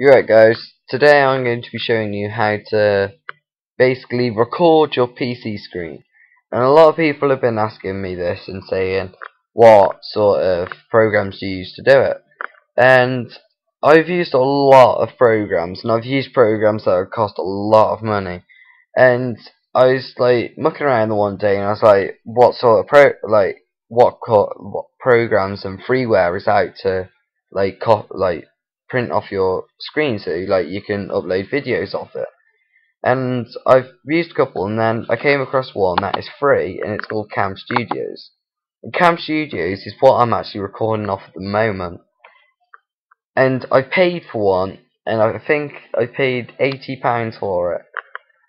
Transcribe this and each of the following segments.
You're right guys, today I'm going to be showing you how to basically record your PC screen. And a lot of people have been asking me this and saying what sort of programs do you use to do it. And I've used a lot of programs and I've used programs that have cost a lot of money. And I was like mucking around one day and I was like what sort of pro like what, what programs and freeware is out to like co like print off your screen so like you can upload videos off it. And I've used a couple and then I came across one that is free and it's called Cam Studios. And Cam Studios is what I'm actually recording off at the moment. And I paid for one and I think I paid £80 for it.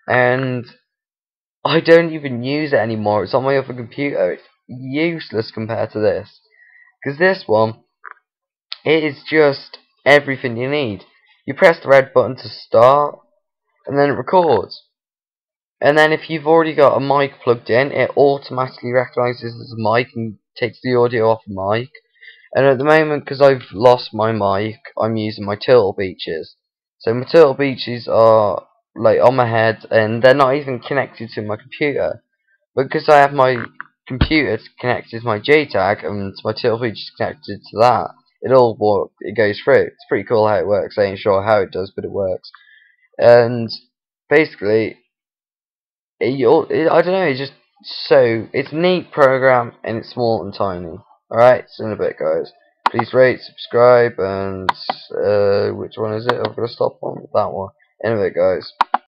And I don't even use it anymore. It's on my other computer. It's useless compared to this. Because this one, it is just everything you need. You press the red button to start, and then it records. And then if you've already got a mic plugged in, it automatically recognizes as a mic and takes the audio off the mic. And at the moment, because I've lost my mic, I'm using my Turtle Beaches. So my Turtle Beaches are like on my head, and they're not even connected to my computer. Because I have my computer connected to my JTAG, and my Turtle Beaches connected to that, it all work, it goes through. It's pretty cool how it works. I ain't sure how it does, but it works. And basically, it, it, I don't know. It's just so it's neat program and it's small and tiny. Alright, see in a bit, guys. Please rate, subscribe, and uh, which one is it? I've got to stop on that one. In a bit, guys.